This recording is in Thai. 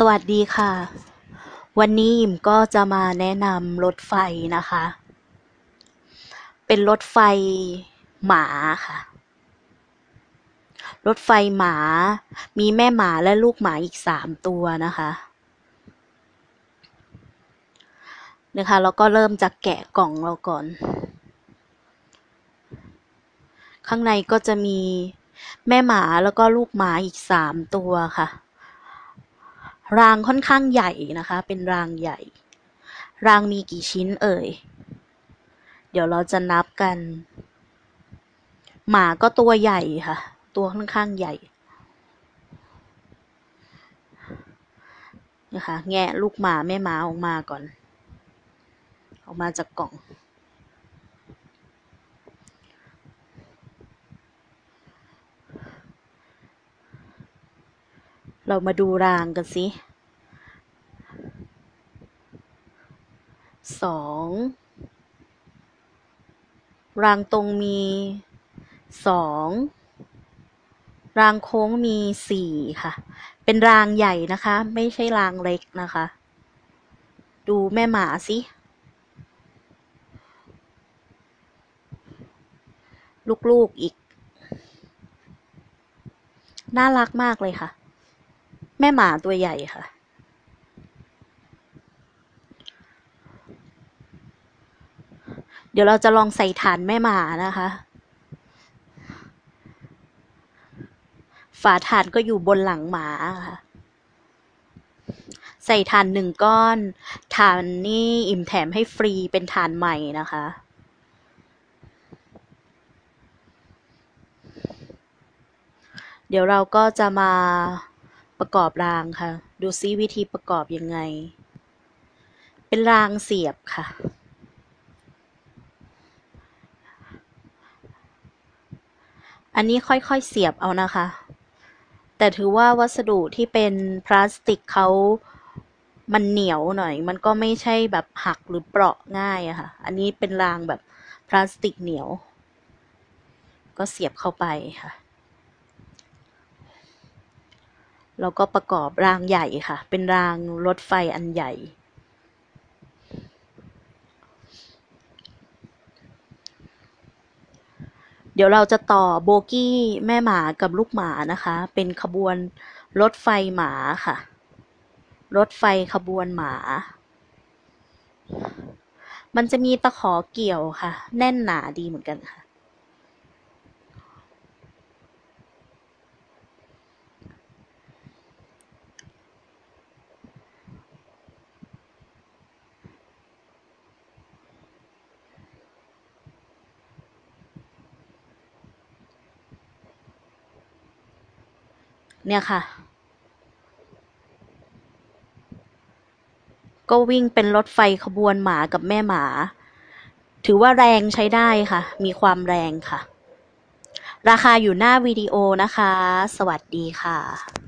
สวัสดีค่ะ วันนี้อิ่มก็จะมาแนะนำรถไฟนะคะ เป็นรถไฟหมาค่ะ รถไฟหมา มีแม่หมาและลูกหมาอีกสามตัวนะคะนะคะแล้วก็เริ่มจากแกะกล่องเราก่อน ข้างในก็จะมีแม่หมาแล้วก็ลูกหมาอีกสามตัวค่ะ รางค่อนข้างใหญ่นะคะ เป็นรางใหญ่ รางมีกี่ชิ้นเอ่ย เดี๋ยวเราจะนับกัน หมาก็ตัวใหญ่ค่ะ ตัวค่อนข้างใหญ่นะคะแงะลูกหมาแม่หมาออกมาก่อน ออกมาจากกล่อง เรามาดูรางกันสิสองรางตรงมีสองรางโค้งมีสี่ค่ะ เป็นรางใหญ่นะคะ ไม่ใช่รางเล็กนะคะ ดูแม่หมาสิ ลูกๆอีก น่ารักมากเลยค่ะ แม่หมาตัวใหญ่ค่ะ เดี๋ยวเราจะลองใส่ฐานแม่หมานะคะ ฝาฐานก็อยู่บนหลังหมาค่ะ ใส่ฐานหนึ่งก้อน ฐานนี่อิ่มแถมให้ฟรีเป็นฐานใหม่นะคะเดี๋ยวเราก็จะมา ประกอบรางค่ะ ดูซิวิธีประกอบยังไง เป็นรางเสียบค่ะ อันนี้ค่อยๆเสียบเอานะคะ แต่ถือว่าวัสดุที่เป็นพลาสติกเขามันเหนียวหน่อย มันก็ไม่ใช่แบบหักหรือเปราะง่ายอะค่ะ อันนี้เป็นรางแบบพลาสติกเหนียว ก็เสียบเข้าไปค่ะ แล้วก็ประกอบรางใหญ่ค่ะ เป็นรางรถไฟอันใหญ่ เดี๋ยวเราจะต่อโบกี้แม่หมากับลูกหมานะคะ เป็นขบวนรถไฟหมาค่ะ รถไฟขบวนหมา มันจะมีตะขอเกี่ยวค่ะ แน่นหนาดีเหมือนกันค่ะ เนี่ยค่ะ ก็วิ่งเป็นรถไฟขบวนหมากับแม่หมา ถือว่าแรงใช้ได้ค่ะ มีความแรงค่ะ ราคาอยู่หน้าวิดีโอนะคะ สวัสดีค่ะ